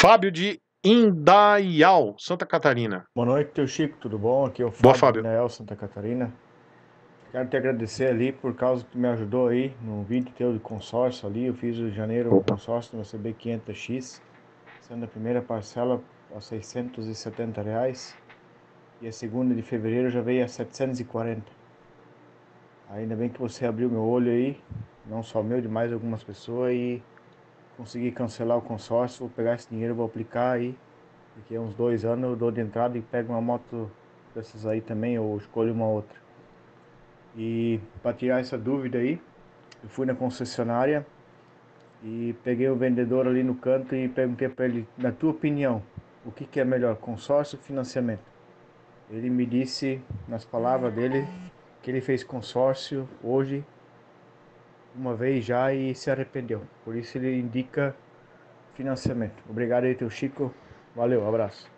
Fábio de Indaial, Santa Catarina. Boa noite, teu Chico, tudo bom? Aqui é o Fábio, Boa, Fábio. Indaial, Santa Catarina. Quero te agradecer ali por causa que me ajudou aí no vídeo teu de consórcio ali. Eu fiz em janeiro um consórcio no CB 500X, sendo a primeira parcela a 670 reais e a segunda de fevereiro já veio a 740. Ainda bem que você abriu meu olho aí, não só meu, de mais algumas pessoas e consegui cancelar o consórcio, vou pegar esse dinheiro, vou aplicar aí. Daqui a uns dois anos eu dou de entrada e pego uma moto dessas aí também, ou escolho uma outra. E para tirar essa dúvida aí, eu fui na concessionária e peguei o vendedor ali no canto e perguntei para ele, na tua opinião, o que, que é melhor, consórcio ou financiamento? Ele me disse, nas palavras dele, que ele fez consórcio hoje uma vez já e se arrependeu. Por isso ele indica financiamento. Obrigado aí, teu Chico. Valeu, abraço.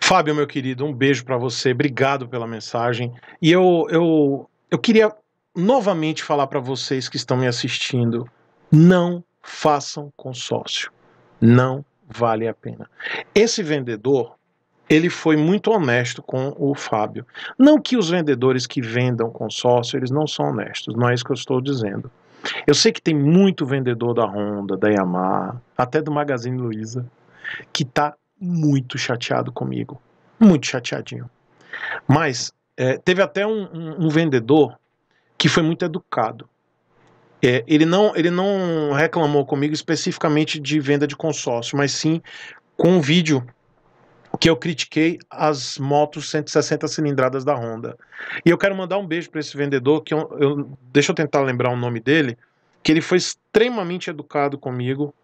Fábio, meu querido, um beijo para você. Obrigado pela mensagem. E eu, eu, eu queria novamente falar para vocês que estão me assistindo: não façam consórcio. Não vale a pena. Esse vendedor, ele foi muito honesto com o Fábio. Não que os vendedores que vendam consórcio, eles não são honestos, não é isso que eu estou dizendo. Eu sei que tem muito vendedor da Honda, da Yamaha, até do Magazine Luiza, que está muito chateado comigo. Muito chateadinho. Mas é, teve até um, um, um, vendedor que foi muito educado. É, ele, não, ele não reclamou comigo especificamente de venda de consórcio, mas sim com um vídeo que eu critiquei as motos 160 cilindradas da Honda. E eu quero mandar um beijo para esse vendedor, que eu, eu, deixa eu tentar lembrar o nome dele, que ele foi extremamente educado comigo.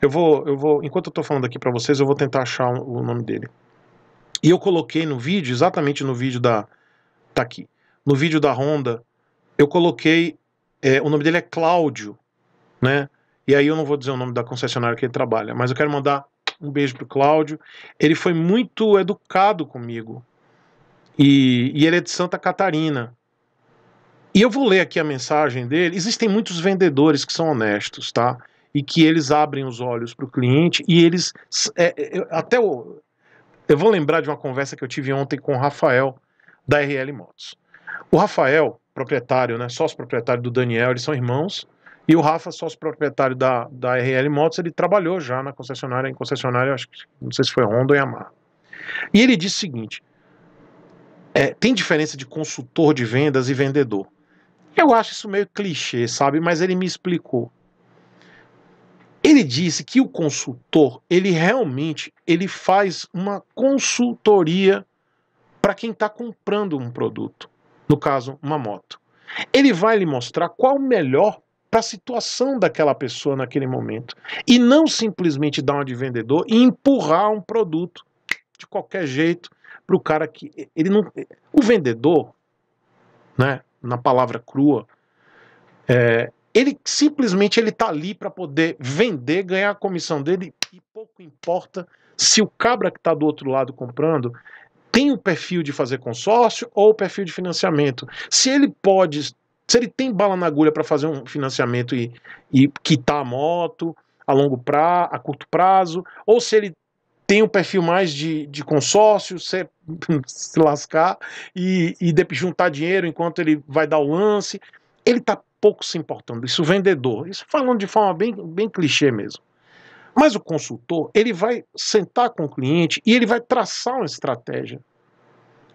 Eu vou, eu vou, enquanto eu estou falando aqui para vocês, eu vou tentar achar o nome dele. E eu coloquei no vídeo, exatamente no vídeo da, tá aqui, no vídeo da Honda, eu coloquei, é, o nome dele é Cláudio, né? E aí eu não vou dizer o nome da concessionária que ele trabalha, mas eu quero mandar um beijo pro Cláudio. Ele foi muito educado comigo. E, e ele é de Santa Catarina. E eu vou ler aqui a mensagem dele. Existem muitos vendedores que são honestos, tá? E que eles abrem os olhos para o cliente e eles. É, é, até o, eu vou lembrar de uma conversa que eu tive ontem com o Rafael, da RL Motos. O Rafael, proprietário, né, sócio proprietário do Daniel, eles são irmãos. E o Rafa, sócio proprietário da, da RL Motos, ele trabalhou já na concessionária, em concessionária, acho que não sei se foi Honda ou Yamaha. E ele disse o seguinte: é, tem diferença de consultor de vendas e vendedor. Eu acho isso meio clichê, sabe? Mas ele me explicou. Ele disse que o consultor, ele realmente, ele faz uma consultoria para quem está comprando um produto, no caso, uma moto. Ele vai lhe mostrar qual o melhor para a situação daquela pessoa naquele momento. E não simplesmente dar uma de vendedor e empurrar um produto de qualquer jeito para o cara que. Ele não, o vendedor, né, na palavra crua, é, ele simplesmente ele está ali para poder vender, ganhar a comissão dele e pouco importa se o cabra que está do outro lado comprando tem o perfil de fazer consórcio ou o perfil de financiamento. Se ele pode se ele tem bala na agulha para fazer um financiamento e, e quitar a moto a longo prazo, a curto prazo, ou se ele tem um perfil mais de, de consórcio, se, se lascar e, e juntar dinheiro enquanto ele vai dar o lance. Ele está pouco se importando. Isso vendedor, isso falando de forma bem, bem clichê mesmo. Mas o consultor, ele vai sentar com o cliente e ele vai traçar uma estratégia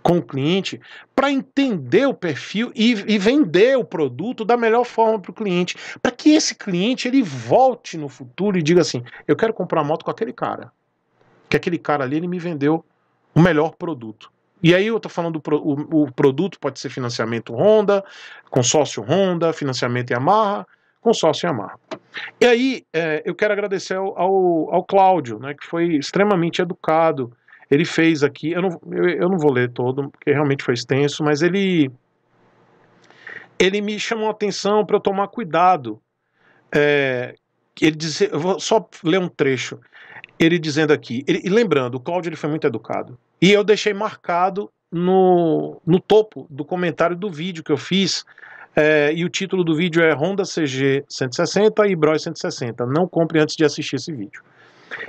com o cliente para entender o perfil e, e, vender o produto da melhor forma para o cliente, para que esse cliente ele volte no futuro e diga assim: eu quero comprar moto com aquele cara, que aquele cara ali ele me vendeu o melhor produto. E aí eu estou falando do o, o produto pode ser financiamento Honda, consórcio Honda, financiamento Yamaha, consórcio Yamaha. E aí é, eu quero agradecer ao, ao, ao Cláudio, né, que foi extremamente educado ele fez aqui, eu não, eu, eu não vou ler todo, porque realmente foi extenso, mas ele ele me chamou a atenção para eu tomar cuidado. É, ele dizia, eu vou só ler um trecho. Ele dizendo aqui, ele, e lembrando, o Cláudio ele foi muito educado. E eu deixei marcado no, no topo do comentário do vídeo que eu fiz. É, e o título do vídeo é Honda CG 160 e Bros 160. Não compre antes de assistir esse vídeo.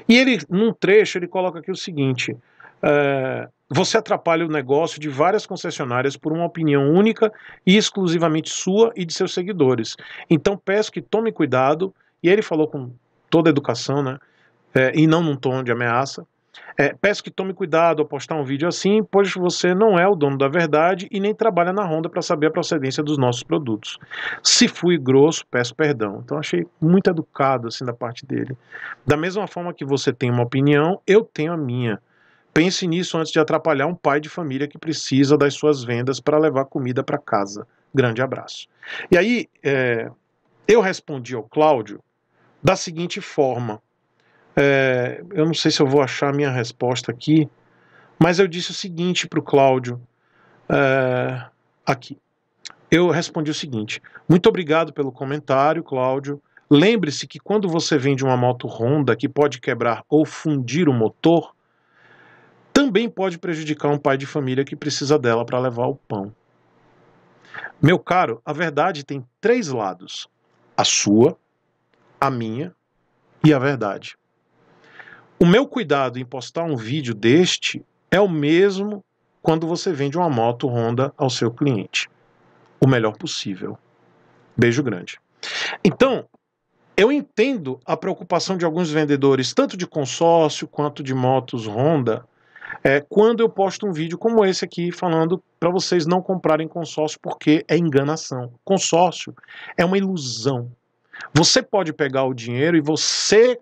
E ele, num trecho, ele coloca aqui o seguinte: é, você atrapalha o negócio de várias concessionárias por uma opinião única e exclusivamente sua e de seus seguidores. Então peço que tome cuidado, e ele falou com toda a educação, né? É, e não num tom de ameaça. É, peço que tome cuidado ao postar um vídeo assim, pois você não é o dono da verdade e nem trabalha na Honda para saber a procedência dos nossos produtos. Se fui grosso, peço perdão. Então achei muito educado assim da parte dele. Da mesma forma que você tem uma opinião, eu tenho a minha. Pense nisso antes de atrapalhar um pai de família que precisa das suas vendas para levar comida para casa. Grande abraço. E aí, é, eu respondi ao Cláudio da seguinte forma. É, eu não sei se eu vou achar a minha resposta aqui, mas eu disse o seguinte para o Cláudio. É, aqui. Eu respondi o seguinte: Muito obrigado pelo comentário, Cláudio. Lembre-se que quando você vende uma moto Honda que pode quebrar ou fundir o motor, também pode prejudicar um pai de família que precisa dela para levar o pão. Meu caro, a verdade tem três lados: a sua, a minha e a verdade. O meu cuidado em postar um vídeo deste é o mesmo quando você vende uma moto Honda ao seu cliente. O melhor possível. Beijo grande. Então, eu entendo a preocupação de alguns vendedores, tanto de consórcio quanto de motos Honda, é, quando eu posto um vídeo como esse aqui, falando para vocês não comprarem consórcio porque é enganação. Consórcio é uma ilusão. Você pode pegar o dinheiro e você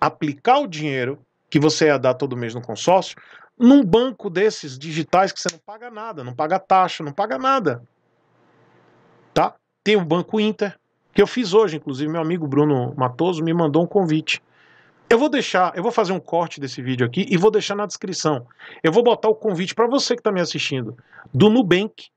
aplicar o dinheiro que você ia dar todo mês no consórcio num banco desses digitais que você não paga nada, não paga taxa, não paga nada. Tá? Tem o Banco Inter, que eu fiz hoje, inclusive meu amigo Bruno Matoso me mandou um convite. Eu vou deixar, eu vou fazer um corte desse vídeo aqui e vou deixar na descrição. Eu vou botar o convite para você que está me assistindo do Nubank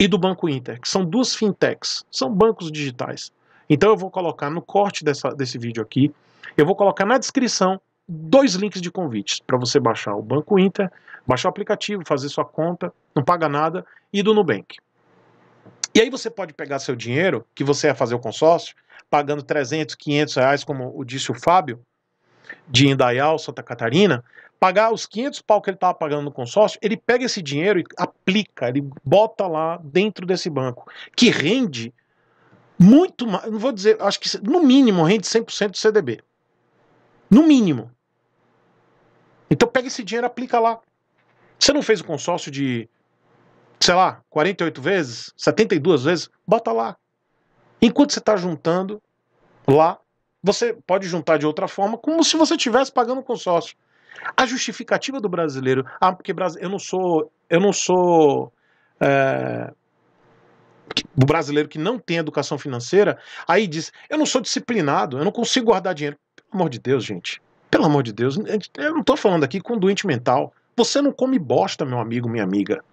e do Banco Inter, que são duas fintechs, são bancos digitais. Então eu vou colocar no corte dessa, desse vídeo aqui, eu vou colocar na descrição dois links de convites para você baixar o Banco Inter, baixar o aplicativo, fazer sua conta, não paga nada, e do Nubank. E aí você pode pegar seu dinheiro, que você ia fazer o consórcio, pagando 300, 500 reais, como disse o Fábio, de Indaial, Santa Catarina, pagar os 500 pau que ele estava pagando no consórcio, ele pega esse dinheiro e aplica, ele bota lá dentro desse banco, que rende muito mais, não vou dizer, acho que no mínimo rende 100% do CDB. No mínimo. Então pega esse dinheiro e aplica lá. Você não fez o consórcio de, sei lá, 48 vezes, 72 vezes? Bota lá. Enquanto você está juntando lá, você pode juntar de outra forma, como se você estivesse pagando consórcio. A justificativa do brasileiro, ah, porque eu não sou, eu não sou é, o brasileiro que não tem educação financeira, aí diz, eu não sou disciplinado, eu não consigo guardar dinheiro. Pelo amor de Deus, gente. Pelo amor de Deus, eu não estou falando aqui com doente mental. Você não come bosta, meu amigo, minha amiga.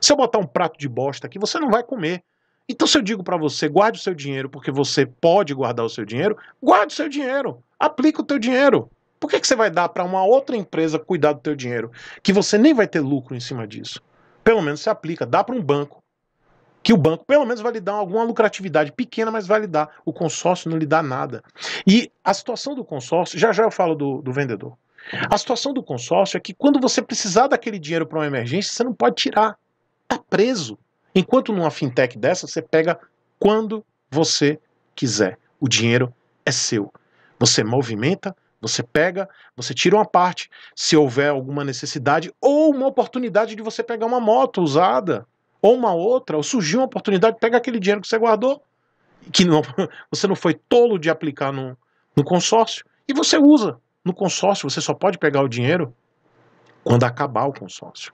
Se eu botar um prato de bosta aqui, você não vai comer. Então, se eu digo para você, guarde o seu dinheiro porque você pode guardar o seu dinheiro, guarde o seu dinheiro, aplica o teu dinheiro. Por que, que você vai dar para uma outra empresa cuidar do teu dinheiro, que você nem vai ter lucro em cima disso? Pelo menos você aplica, dá para um banco, que o banco pelo menos vai lhe dar alguma lucratividade pequena, mas vai lhe dar. O consórcio não lhe dá nada. E a situação do consórcio, já já eu falo do, do vendedor. A situação do consórcio é que quando você precisar daquele dinheiro para uma emergência, você não pode tirar. Está preso. Enquanto numa fintech dessa, você pega quando você quiser. O dinheiro é seu. Você movimenta, você pega, você tira uma parte, se houver alguma necessidade ou uma oportunidade de você pegar uma moto usada ou uma outra, ou surgiu uma oportunidade, pega aquele dinheiro que você guardou, que não, você não foi tolo de aplicar no, no consórcio, e você usa. No consórcio, você só pode pegar o dinheiro quando acabar o consórcio.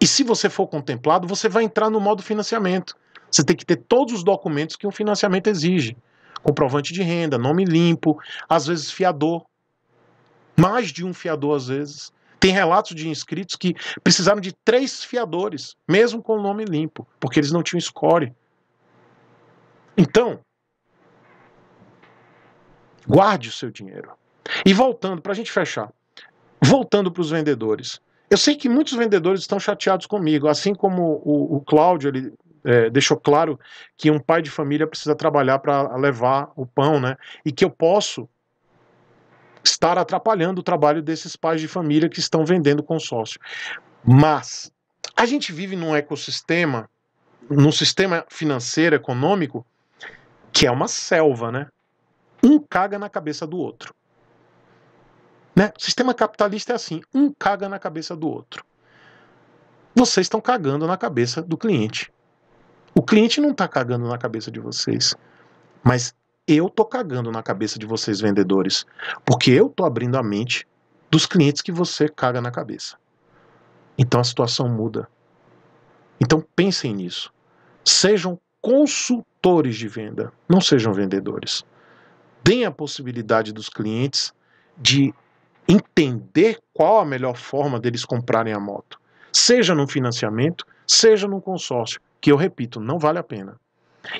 E se você for contemplado, você vai entrar no modo financiamento. Você tem que ter todos os documentos que um financiamento exige: comprovante de renda, nome limpo, às vezes fiador. Mais de um fiador, às vezes. Tem relatos de inscritos que precisaram de três fiadores, mesmo com o nome limpo, porque eles não tinham score. Então, guarde o seu dinheiro. E voltando, para a gente fechar, voltando para os vendedores. Eu sei que muitos vendedores estão chateados comigo, assim como o, o Cláudio ele, é, deixou claro que um pai de família precisa trabalhar para levar o pão, né? E que eu posso estar atrapalhando o trabalho desses pais de família que estão vendendo consórcio. Mas a gente vive num ecossistema, num sistema financeiro, econômico, que é uma selva, né? Um caga na cabeça do outro. Né? O sistema capitalista é assim: um caga na cabeça do outro. Vocês estão cagando na cabeça do cliente. O cliente não está cagando na cabeça de vocês. Mas eu tô cagando na cabeça de vocês vendedores, porque eu tô abrindo a mente dos clientes que você caga na cabeça. Então a situação muda. Então pensem nisso. Sejam consultores de venda, não sejam vendedores. Deem a possibilidade dos clientes de entender qual a melhor forma deles comprarem a moto. Seja no financiamento, seja no consórcio, que eu repito, não vale a pena.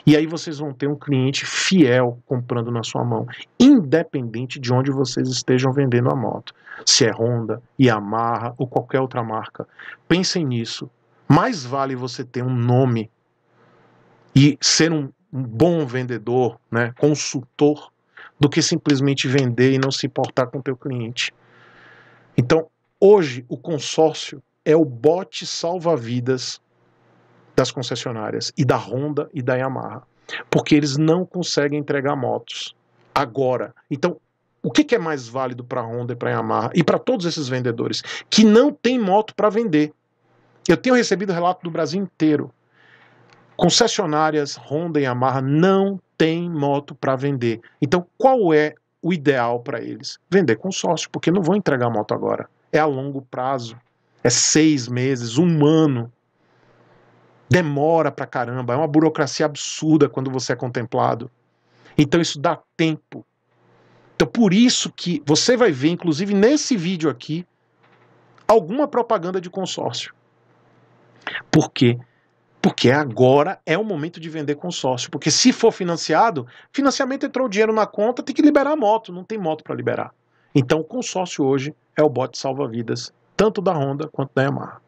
E aí vocês vão ter um cliente fiel comprando na sua mão, independente de onde vocês estejam vendendo a moto. Se é Honda, Yamaha ou qualquer outra marca. Pensem nisso. Mais vale você ter um nome e ser um, bom vendedor, né, consultor, do que simplesmente vender e não se importar com o teu cliente. Então, hoje o consórcio é o bote salva-vidas das concessionárias e da Honda e da Yamaha, porque eles não conseguem entregar motos agora. Então, o que, que é mais válido para a Honda e para a Yamaha e para todos esses vendedores que não tem moto para vender? Eu tenho recebido relato do Brasil inteiro. Concessionárias Honda e Yamaha não têm moto para vender. Então, qual é o ideal para eles? Vender consórcio, porque não vão entregar moto agora. É a longo prazo. É seis meses, um ano demora pra caramba, é uma burocracia absurda quando você é contemplado. Então isso dá tempo. Então por isso que você vai ver, inclusive nesse vídeo aqui, alguma propaganda de consórcio. Por quê? Porque agora é o momento de vender consórcio. Porque se for financiado, financiamento entrou dinheiro na conta, tem que liberar a moto, não tem moto para liberar. Então o consórcio hoje é o bote salva-vidas, tanto da Honda quanto da Yamaha.